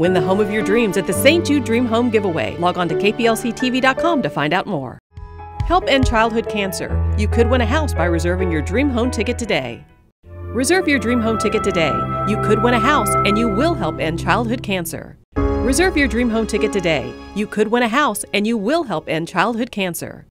Win the home of your dreams at the St. Jude Dream Home Giveaway. Log on to kplctv.com to find out more. Help end childhood cancer. You could win a house by reserving your dream home ticket today. Reserve your dream home ticket today. You could win a house and you will help end childhood cancer. Reserve your dream home ticket today. You could win a house and you will help end childhood cancer.